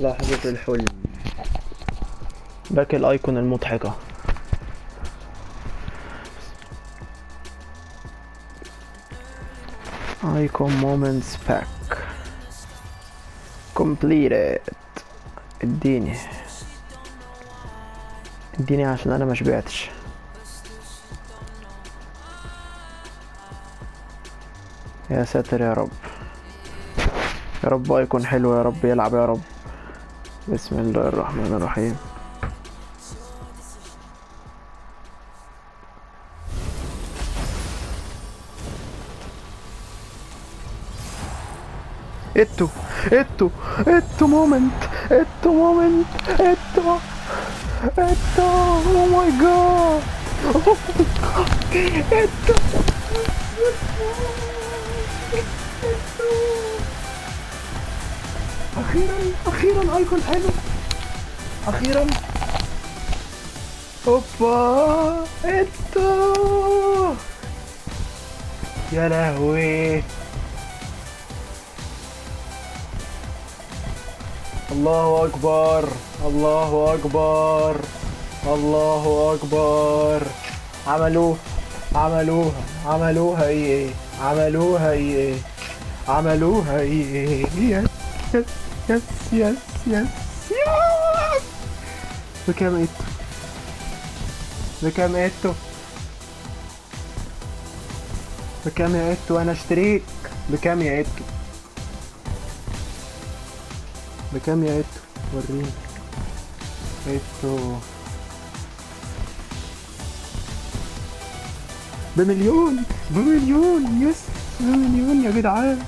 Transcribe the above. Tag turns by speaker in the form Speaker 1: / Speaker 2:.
Speaker 1: لحظة الحلم. pack ال icon المضحكة. icon moments pack. completed اديني. اديني عشان أنا ما شبعتش. يا ساتر يا رب. يا رب يكون حلو يا رب يلعب يا رب. بسم الله الرحمن الرحيم. اتو اتو اتو moment اتو moment اتو اتو oh my God اتو أخيرا أخيرا أيكون حلو. أخيرا. أوبا اتو يا لهوي. الله أكبر الله أكبر الله عملوه عملوها عملوها عملوها إيه عملوها إيه yes yes yes yes yes yes بكام ايتو بكام ايتو بكام يا ايتو أنا اشتريك بكام يا ايتو بكام يا ايتو وريني ايتو بمليون بمليون. yes بمليون يا جدعان.